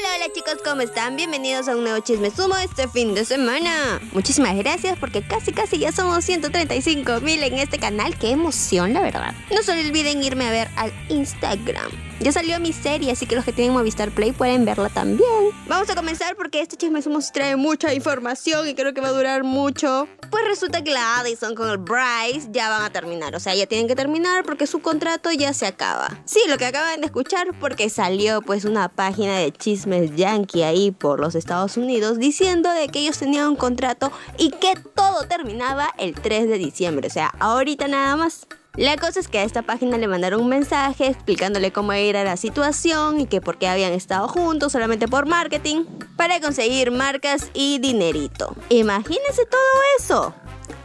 Hola, hola chicos, ¿cómo están? Bienvenidos a un nuevo Chisme Sumo este fin de semana. Muchísimas gracias porque casi casi ya somos 135 mil en este canal. Qué emoción, la verdad. No se olviden irme a ver al Instagram. Ya salió mi serie, así que los que tienen Movistar Play pueden verla también. Vamos a comenzar porque este Chisme Sumo trae mucha información y creo que va a durar mucho. Pues resulta que la Addison con el Bryce ya van a terminar. O sea, ya tienen que terminar porque su contrato ya se acaba. Sí, lo que acaban de escuchar porque salió pues una página de chismes yankee ahí por los Estados Unidos diciendo de que ellos tenían un contrato y que todo terminaba el 3 de diciembre. O sea, ahorita nada más. La cosa es que a esta página le mandaron un mensaje explicándole cómo era la situación y que por qué habían estado juntos solamente por marketing para conseguir marcas y dinerito. Imagínense todo eso.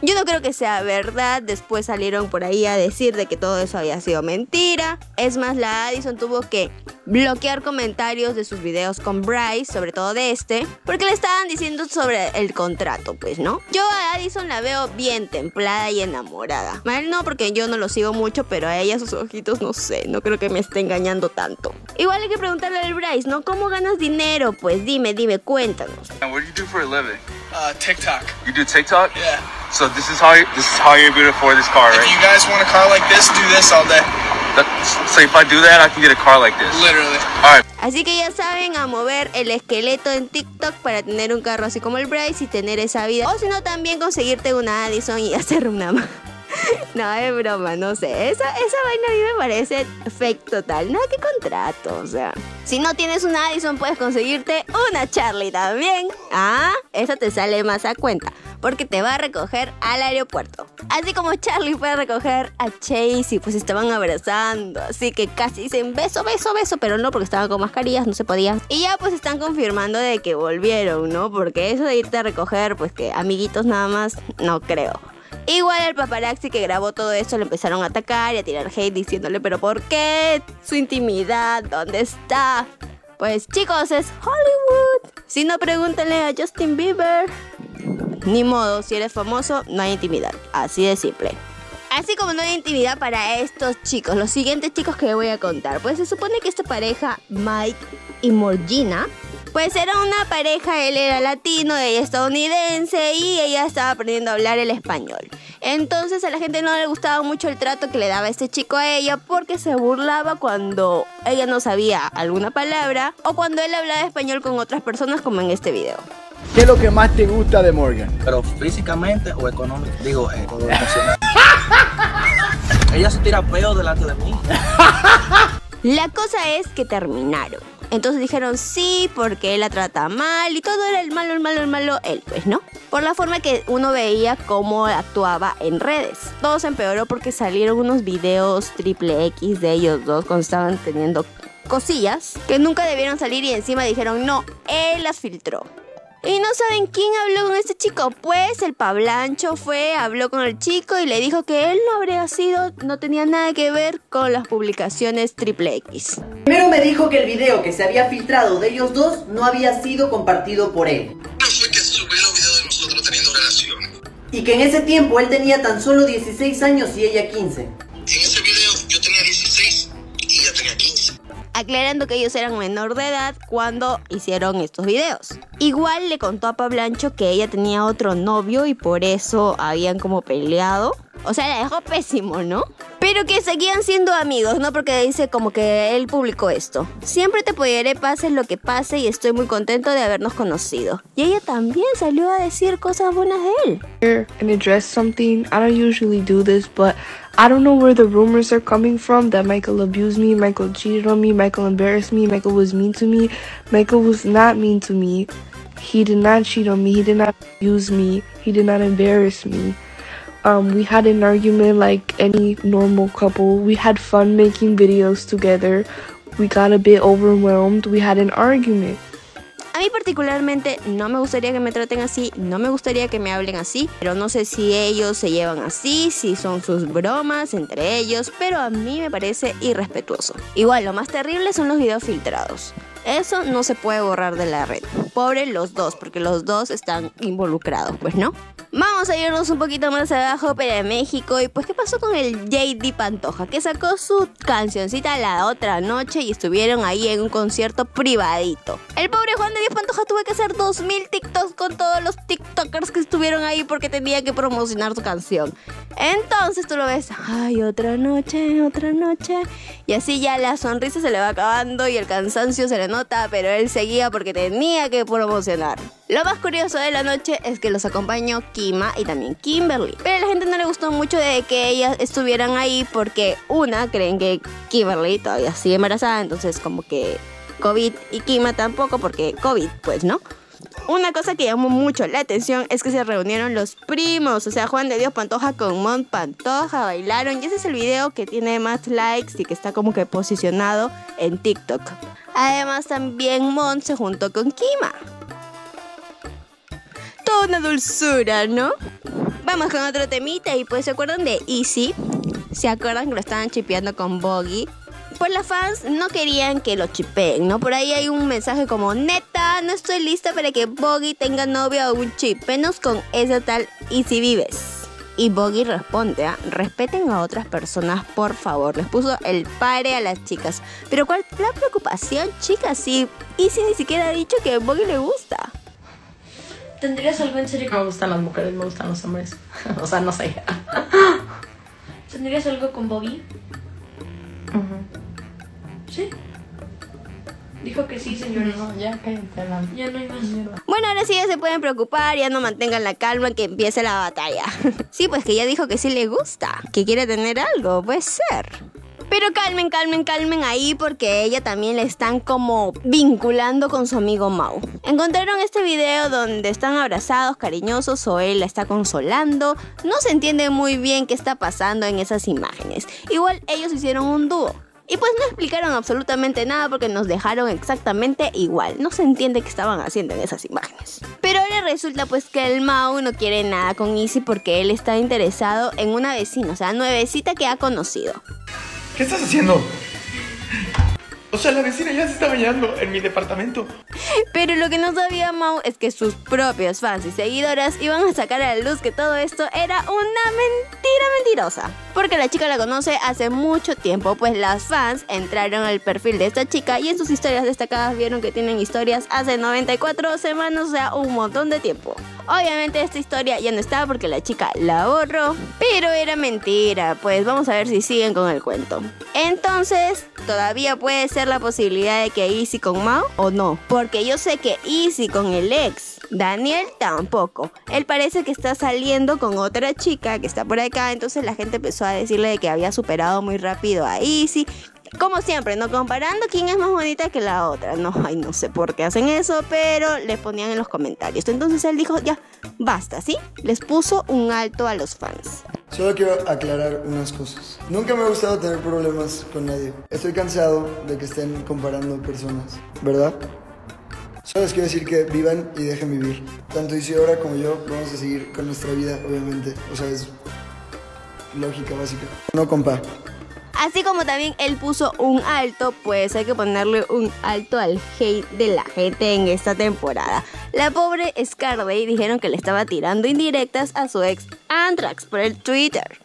Yo no creo que sea verdad, después salieron por ahí a decir de que todo eso había sido mentira. Es más, la Addison tuvo que bloquear comentarios de sus videos con Bryce, sobre todo de este, porque le estaban diciendo sobre el contrato, pues, ¿no? Yo a Addison la veo bien templada y enamorada. Mal no, porque yo no lo sigo mucho, pero a ella sus ojitos no sé, no creo que me esté engañando tanto. Igual hay que preguntarle al Bryce, ¿no? ¿Cómo ganas dinero? Pues dime, dime, cuéntanos. And what do you do for a living? Uh, TikTok. You do TikTok? Yeah. So this is how you, this is how you're able to afford this car, If right? you guys want a car like this, do this all day. So if I do that, I can get a car like this. Literally. All right. Así que ya saben a mover el esqueleto en TikTok para tener un carro así como el Bryce y tener esa vida. O si no, también conseguirte una Addison y hacer una más. No, es broma, no sé. Esa, esa vaina a mí me parece fake total. Nada que contrato, o sea. Si no tienes una Addison, puedes conseguirte una Charlie también. Ah, esa te sale más a cuenta. Porque te va a recoger al aeropuerto. Así como Charlie fue a recoger a Chase y pues estaban abrazando. Así que casi dicen beso, beso, beso. Pero no, porque estaban con mascarillas, no se podía. Y ya pues están confirmando de que volvieron, ¿no? Porque eso de irte a recoger, pues que amiguitos nada más, no creo. Igual al paparazzi que grabó todo esto le empezaron a atacar y a tirar hate diciéndole, pero ¿por qué? Su intimidad, ¿dónde está? Pues chicos, es Hollywood. Si no, pregúntenle a Justin Bieber. Ni modo, si eres famoso, no hay intimidad. Así de simple. Así como no hay intimidad para estos chicos, los siguientes chicos que voy a contar. Pues se supone que esta pareja, Mike y Morgina, pues era una pareja, él era latino, ella estadounidense y ella estaba aprendiendo a hablar el español. Entonces a la gente no le gustaba mucho el trato que le daba este chico a ella porque se burlaba cuando ella no sabía alguna palabra o cuando él hablaba español con otras personas como en este video. ¿Qué es lo que más te gusta de Morgan? pero físicamente o económico, digo, eh, emocional. Ella se tira peo delante de mí. La cosa es que terminaron. Entonces dijeron sí porque él la trata mal y todo era el malo, el malo, el malo, él, pues, ¿no? Por la forma que uno veía cómo actuaba en redes. Todo se empeoró porque salieron unos videos triple X de ellos dos cuando estaban teniendo cosillas que nunca debieron salir y encima dijeron no, él las filtró. Y no saben quién habló con este chico. Pues el Pablancho fue, habló con el chico y le dijo que él no habría sido, no tenía nada que ver con las publicaciones triple X. Primero me dijo que el video que se había filtrado de ellos dos no había sido compartido por él. No fue que subió los videos de nosotros teniendo relaciones. Y que en ese tiempo él tenía tan solo 16 años y ella 15. Aclarando que ellos eran menor de edad cuando hicieron estos videos. Igual le contó a Pablancho que ella tenía otro novio y por eso habían como peleado. O sea, la dejó pésimo, ¿no? Pero que seguían siendo amigos, ¿no? Porque dice como que él publicó esto. Siempre te apoyaré, pase lo que pase, y estoy muy contento de habernos conocido. Y ella también salió a decir cosas buenas de él. and address something. I don't usually do this, but I don't know where the rumors are coming from that Michael abused me, Michael cheated on me, Michael embarrassed me, Michael was mean to me. Michael was not mean to me. He did not cheat on me. He did not abuse me. He did not embarrass me. Um, we had an argument like any normal couple. We had fun making videos together. We got a bit overwhelmed. We had an argument. Mí particularmente no me gustaría que me traten así, no me gustaría que me hablen así, pero no sé si ellos se llevan así, si son sus bromas entre ellos, pero a mí me parece irrespetuoso. Igual, lo más terrible son los videos filtrados. Eso no se puede borrar de la red. Pobre los dos, porque los dos están involucrados, pues, ¿no? Vamos a irnos un poquito más abajo, en México. Y pues, ¿qué pasó con el JD Pantoja? Que sacó su cancioncita la otra noche y estuvieron ahí en un concierto privadito. El pobre Juan de Dios Pantoja tuvo que hacer 2000 TikToks con todos los TikTokers que estuvieron ahí porque tenía que promocionar su canción. Entonces tú lo ves, ay, otra noche, otra noche. Y así ya la sonrisa se le va acabando y el cansancio se le nota, pero él seguía porque tenía que promocionar. Lo más curioso de la noche es que los acompañó Kima y también Kimberly. Pero a la gente no le gustó mucho de que ellas estuvieran ahí porque una, creen que Kimberly todavía sigue embarazada, entonces como que COVID y Kima tampoco porque COVID, pues, ¿no? Una cosa que llamó mucho la atención es que se reunieron los primos, o sea, Juan de Dios Pantoja con Mont Pantoja, bailaron y ese es el video que tiene más likes y que está como que posicionado en TikTok. Además también Mont se juntó con Kima. Toda una dulzura, ¿no? Vamos con otro temita y pues se acuerdan de Easy, se acuerdan que lo estaban chipeando con Boggy. Pues las fans no querían que lo chipeen, ¿no? Por ahí hay un mensaje como, neta, no estoy lista para que Boggy tenga novia o un chip, menos con esa tal Easy Vives. Y Boggy responde, ¿ah? respeten a otras personas, por favor. Les puso el pare a las chicas. Pero ¿cuál es la preocupación, chicas? Si Easy ni siquiera ha dicho que Boggy le gusta. ¿Tendrías algo en serio que me gustan las mujeres, me gustan los hombres? o sea, no sé. ¿Tendrías algo con Bobby? ¿Sí? Dijo que sí, señores. No, ya cállate la Ya no hay más. Bueno, ahora sí ya se pueden preocupar, ya no mantengan la calma que empiece la batalla. sí, pues que ya dijo que sí le gusta, que quiere tener algo, puede ser. Pero calmen, calmen, calmen ahí porque ella también le están como vinculando con su amigo Mau. Encontraron este video donde están abrazados, cariñosos, o él la está consolando. No se entiende muy bien qué está pasando en esas imágenes. Igual ellos hicieron un dúo. Y pues no explicaron absolutamente nada porque nos dejaron exactamente igual. No se entiende qué estaban haciendo en esas imágenes. Pero ahora resulta pues que el Mau no quiere nada con Easy porque él está interesado en una vecina, o sea, nuevecita que ha conocido. ¿Qué estás haciendo? O sea, la vecina ya se está bañando en mi departamento. Pero lo que no sabía Mau es que sus propios fans y seguidoras iban a sacar a la luz que todo esto era una mentira mentirosa. Porque la chica la conoce hace mucho tiempo, pues las fans entraron al perfil de esta chica y en sus historias destacadas vieron que tienen historias hace 94 semanas, o sea, un montón de tiempo. Obviamente esta historia ya no estaba porque la chica la borró, pero era mentira, pues vamos a ver si siguen con el cuento. Entonces, todavía puede ser la posibilidad de que Easy con Mao o no, porque yo sé que Easy con el ex, Daniel tampoco. Él parece que está saliendo con otra chica que está por acá, entonces la gente empezó a decirle de que había superado muy rápido a Easy, como siempre, no comparando quién es más bonita que la otra. No, ay, no sé por qué hacen eso, pero les ponían en los comentarios. Entonces él dijo, ya, basta, ¿sí? Les puso un alto a los fans. Solo quiero aclarar unas cosas. Nunca me ha gustado tener problemas con nadie. Estoy cansado de que estén comparando personas, ¿verdad? Solo les quiero decir que vivan y dejen vivir. Tanto Isidora como yo vamos a seguir con nuestra vida, obviamente. O sea, es lógica básica. No, compa. Así como también él puso un alto, pues hay que ponerle un alto al hate de la gente en esta temporada. La pobre Scarday dijeron que le estaba tirando indirectas a su ex Anthrax por el Twitter.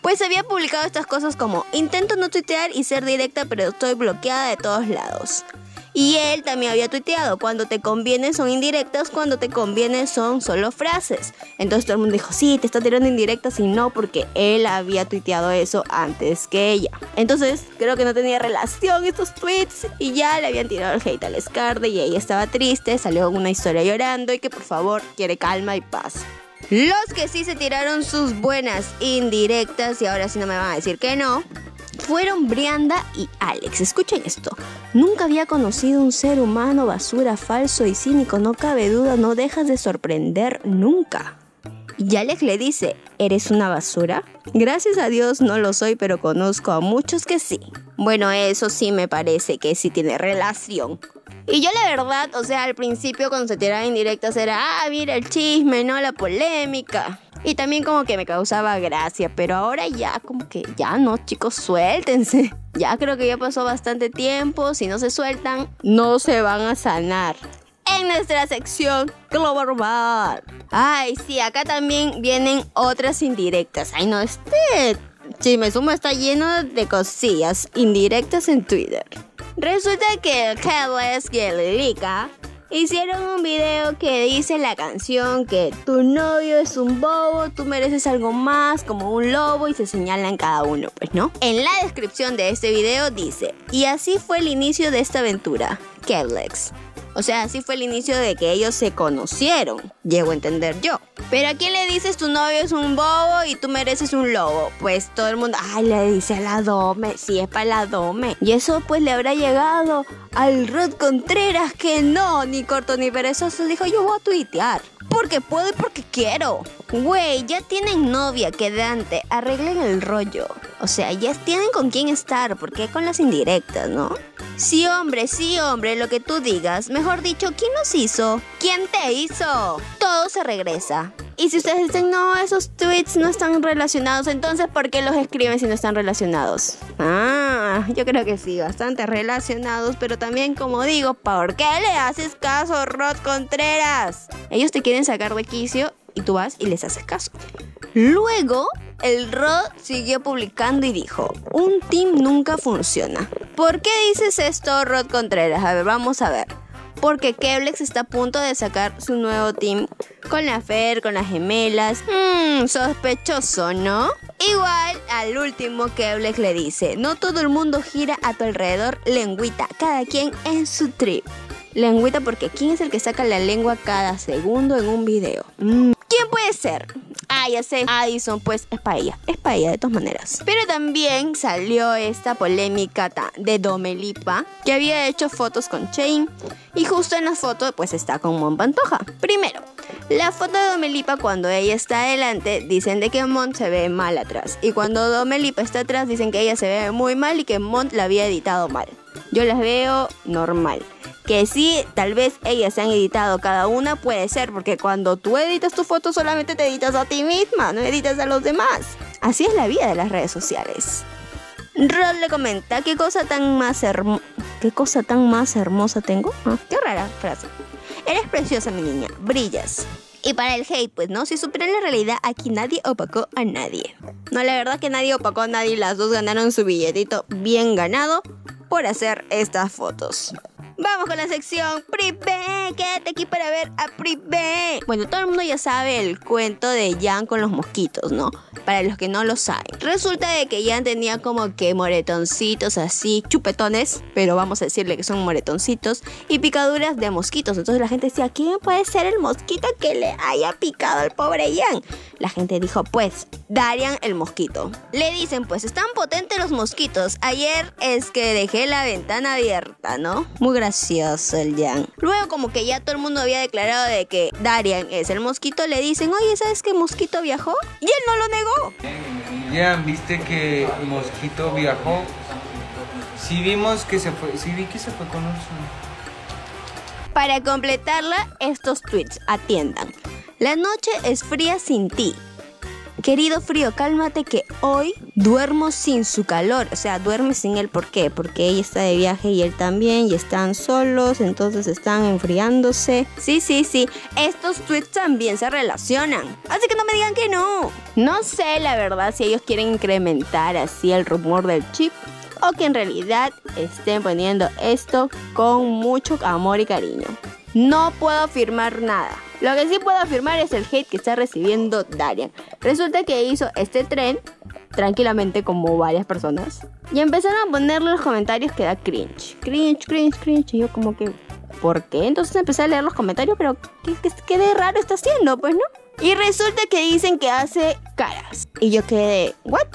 Pues había publicado estas cosas como intento no tuitear y ser directa pero estoy bloqueada de todos lados. Y él también había tuiteado, cuando te conviene son indirectas, cuando te conviene son solo frases. Entonces todo el mundo dijo, sí, te está tirando indirectas y no, porque él había tuiteado eso antes que ella. Entonces creo que no tenía relación estos tweets y ya le habían tirado el hate al Scarde y ella estaba triste, salió una historia llorando y que por favor quiere calma y paz. Los que sí se tiraron sus buenas indirectas y ahora sí no me van a decir que no, fueron Brianda y Alex. Escuchen esto. Nunca había conocido un ser humano basura, falso y cínico. No cabe duda, no dejas de sorprender nunca. Y Alex le dice, ¿eres una basura? Gracias a Dios no lo soy, pero conozco a muchos que sí. Bueno, eso sí me parece que sí tiene relación. Y yo la verdad, o sea, al principio cuando se tiraba indirectas era, ah, mira el chisme, ¿no? La polémica. Y también como que me causaba gracia, pero ahora ya como que ya no, chicos, suéltense. Ya creo que ya pasó bastante tiempo, si no se sueltan, no se van a sanar. en nuestra sección Global Bar. Ay, sí, acá también vienen otras indirectas. Ay, no, este chisme sumo está lleno de cosillas indirectas en Twitter. Resulta que Carlos y el Lika hicieron un video que dice la canción que tu novio es un bobo, tú mereces algo más, como un lobo, y se señalan cada uno, pues, ¿no? En la descripción de este video dice, y así fue el inicio de esta aventura, Kevlex. O sea, así fue el inicio de que ellos se conocieron, llego a entender yo. Pero a quién le dices tu novio es un bobo y tú mereces un lobo? Pues todo el mundo, ay, le dice a la Dome, si es para la Dome. Y eso pues le habrá llegado al Rod Contreras que no, ni corto ni perezoso, dijo yo voy a tuitear. Porque puedo y porque quiero. Güey, ya tienen novia, quedante, arreglen el rollo. O sea, ya tienen con quién estar, porque con las indirectas, ¿no? Sí, hombre, sí, hombre, lo que tú digas. Mejor dicho, ¿quién nos hizo? ¿Quién te hizo? Todo se regresa. Y si ustedes dicen, no, esos tweets no están relacionados, entonces ¿por qué los escriben si no están relacionados? Ah, yo creo que sí, bastante relacionados, pero también como digo, ¿por qué le haces caso, Rod Contreras? Ellos te quieren sacar de quicio y tú vas y les haces caso. Luego, el Rod siguió publicando y dijo, un team nunca funciona. ¿Por qué dices esto, Rod Contreras? A ver, vamos a ver. Porque Keblex está a punto de sacar su nuevo team con la Fer, con las gemelas. Mmm, sospechoso, ¿no? Igual al último Keblex le dice, no todo el mundo gira a tu alrededor lengüita, cada quien en su trip. Lengüita porque ¿quién es el que saca la lengua cada segundo en un video? Mm, ¿Quién puede ser? Ah, ya sé, Addison, pues es para ella, es para ella de todas maneras. Pero también salió esta polémica de Domelipa, que había hecho fotos con Chain, y justo en la foto pues está con Mon Pantoja. Primero, la foto de Domelipa cuando ella está adelante dicen de que Mon se ve mal atrás, y cuando Domelipa está atrás dicen que ella se ve muy mal y que Mon la había editado mal. Yo las veo normal. Que sí, tal vez ellas se han editado cada una, puede ser, porque cuando tú editas tu foto solamente te editas a ti misma, no editas a los demás. Así es la vida de las redes sociales. Rod le comenta, ¿qué cosa tan más hermosa? ¿Qué cosa tan más hermosa tengo? Ah, qué rara frase. Eres preciosa, mi niña, brillas. Y para el hate, pues no, si superan la realidad, aquí nadie opacó a nadie. No, la verdad que nadie opacó a nadie, las dos ganaron su billetito bien ganado por hacer estas fotos. Vamos con la sección Privé. Quédate aquí para ver a Privé. Bueno, todo el mundo ya sabe el cuento de Jan con los mosquitos, ¿no? Para los que no lo saben. Resulta de que Jan tenía como que moretoncitos así, chupetones, pero vamos a decirle que son moretoncitos, y picaduras de mosquitos. Entonces la gente decía, ¿quién puede ser el mosquito que le haya picado al pobre Jan? La gente dijo, pues, Darian el mosquito. Le dicen, pues, están potentes los mosquitos. Ayer es que dejé la ventana abierta, ¿no? Muy gracioso el Jan. Luego, como que ya todo el mundo había declarado de que Darian es el mosquito, le dicen, oye, ¿sabes que Mosquito viajó? Y él no lo negó. Ya, viste que Mosquito viajó. Sí vimos que se fue, sí vi que se fue con Urso. Para completarla, estos tweets atiendan. La noche es fría sin ti. Querido frío, cálmate que hoy duermo sin su calor. O sea, duerme sin él. ¿Por qué? Porque ella está de viaje y él también. Y están solos, entonces están enfriándose. Sí, sí, sí. Estos tweets también se relacionan. Así que no me digan que no. No sé, la verdad, si ellos quieren incrementar así el rumor del chip. O que en realidad estén poniendo esto con mucho amor y cariño. No puedo afirmar nada. Lo que sí puedo afirmar es el hate que está recibiendo Darian. Resulta que hizo este tren tranquilamente como varias personas y empezaron a ponerle los comentarios que da cringe. Cringe, cringe, cringe. Y yo como que, ¿por qué? Entonces empecé a leer los comentarios, pero ¿qué, qué, de raro está haciendo? Pues no. Y resulta que dicen que hace caras. Y yo quedé, ¿what?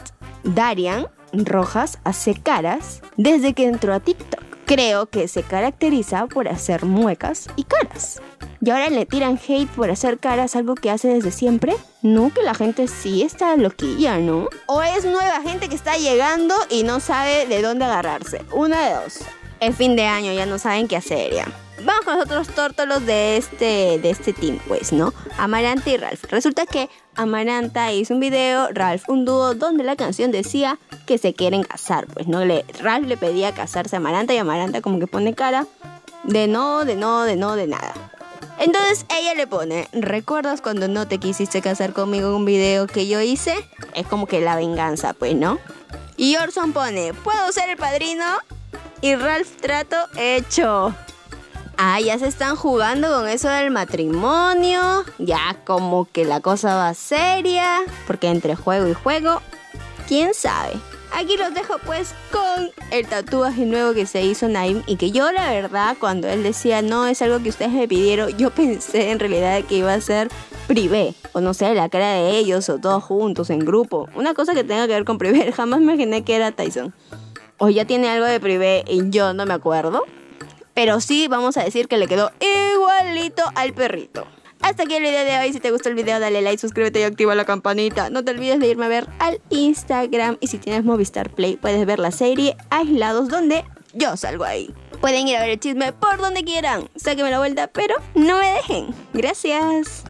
Darian Rojas hace caras desde que entró a TikTok. Creo que se caracteriza por hacer muecas y caras. Y ahora le tiran hate por hacer caras, algo que hace desde siempre. No, que la gente sí está loquilla, ¿no? O es nueva gente que está llegando y no sabe de dónde agarrarse. Una de dos. Es fin de año, ya no saben qué hacer ya. Vamos con los otros tórtolos de este, de este team, pues, ¿no? Amaranta y Ralph. Resulta que Amaranta hizo un video, Ralph un dúo, donde la canción decía que se quieren casar, pues, ¿no? Le, Ralph le pedía casarse a Amaranta y Amaranta como que pone cara de no, de no, de no, de nada. Entonces ella le pone, ¿recuerdas cuando no te quisiste casar conmigo en un video que yo hice? Es como que la venganza, pues, ¿no? Y Orson pone, ¿puedo ser el padrino? Y Ralph trato hecho. Ah, ya se están jugando con eso del matrimonio. Ya como que la cosa va seria. Porque entre juego y juego, quién sabe. Aquí los dejo pues con el tatuaje nuevo que se hizo Naim y que yo la verdad cuando él decía no es algo que ustedes me pidieron, yo pensé en realidad que iba a ser privé o no sé, la cara de ellos o todos juntos en grupo. Una cosa que tenga que ver con privé, jamás me imaginé que era Tyson. O ya tiene algo de privé y yo no me acuerdo. Pero sí vamos a decir que le quedó igualito al perrito. Hasta aquí el video de hoy. Si te gustó el video, dale like, suscríbete y activa la campanita. No te olvides de irme a ver al Instagram. Y si tienes Movistar Play, puedes ver la serie Aislados, donde yo salgo ahí. Pueden ir a ver el chisme por donde quieran. Sáquenme la vuelta, pero no me dejen. Gracias.